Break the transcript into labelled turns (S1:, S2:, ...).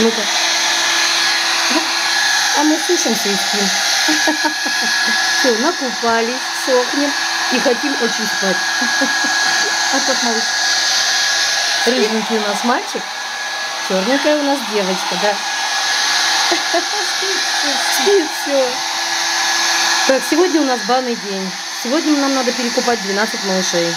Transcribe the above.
S1: Ну-ка. А мы сушимся и спим. Все, накупались, сохнем и хотим очень спать. А тот малыш. Рыженький у нас мальчик, черненькая у нас девочка, да? Спит все. Так, сегодня у нас банный день. Сегодня нам надо перекупать 12 малышей.